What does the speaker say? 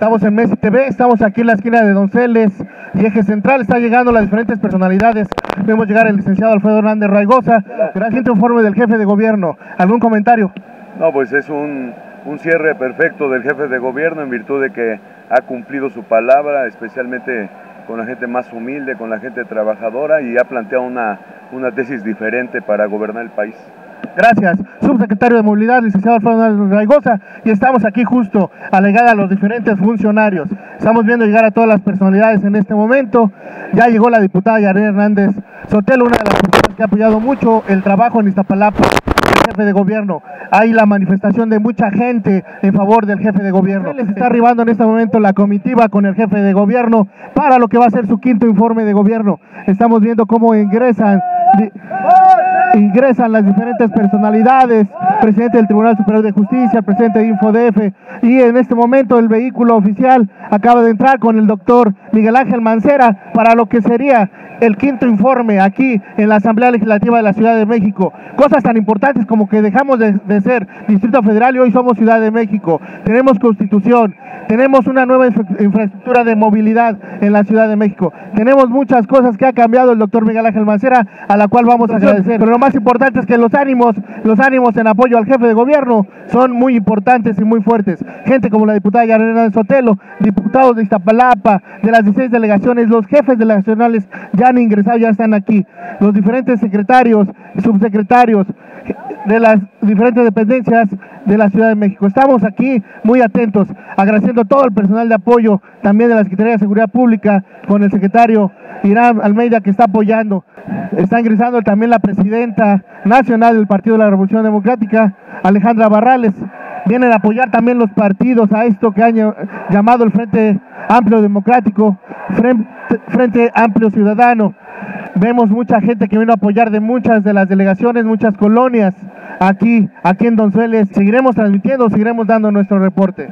Estamos en Messi TV, estamos aquí en la esquina de Donceles y Eje Central. Está llegando las diferentes personalidades. Vemos llegar el licenciado Alfredo Hernández Raigosa. Gracias informe del jefe de gobierno. ¿Algún comentario? No, pues es un, un cierre perfecto del jefe de gobierno en virtud de que ha cumplido su palabra, especialmente con la gente más humilde, con la gente trabajadora y ha planteado una, una tesis diferente para gobernar el país. Gracias, subsecretario de Movilidad, licenciado Alfredo Raigosa, y estamos aquí justo a los diferentes funcionarios. Estamos viendo llegar a todas las personalidades en este momento. Ya llegó la diputada Yarena Hernández Sotelo, una de las personas que ha apoyado mucho el trabajo en Iztapalapa el jefe de gobierno. Hay la manifestación de mucha gente en favor del jefe de gobierno. Les está arribando en este momento la comitiva con el jefe de gobierno para lo que va a ser su quinto informe de gobierno. Estamos viendo cómo ingresan ingresan las diferentes personalidades, presidente del Tribunal Superior de Justicia, presidente de InfoDF, y en este momento el vehículo oficial acaba de entrar con el doctor Miguel Ángel Mancera para lo que sería el quinto informe aquí en la Asamblea Legislativa de la Ciudad de México. Cosas tan importantes como que dejamos de, de ser Distrito Federal y hoy somos Ciudad de México. Tenemos constitución, tenemos una nueva infraestructura de movilidad en la Ciudad de México. Tenemos muchas cosas que ha cambiado el doctor Miguel Ángel Mancera, a la cual vamos a agradecer. Pero lo más importante es que los ánimos, los ánimos en apoyo al jefe de gobierno son muy importantes y muy fuertes. Gente como la diputada Yarena de Sotelo, diputados de Iztapalapa, de las 16 delegaciones, los jefes delegacionales ya han ingresado, ya están aquí. Los diferentes secretarios, subsecretarios de las diferentes dependencias de la Ciudad de México. Estamos aquí muy atentos, agradeciendo a todo el personal de apoyo, también de la Secretaría de Seguridad Pública, con el secretario Irán Almeida que está apoyando. Está ingresando también la presidenta nacional del Partido de la Revolución Democrática, Alejandra Barrales. Vienen a apoyar también los partidos a esto que han llamado el Frente Amplio Democrático, Frente, Amplio Ciudadano. Vemos mucha gente que vino a apoyar de muchas de las delegaciones, muchas colonias aquí, aquí en Donceles. Seguiremos transmitiendo, seguiremos dando nuestro reporte.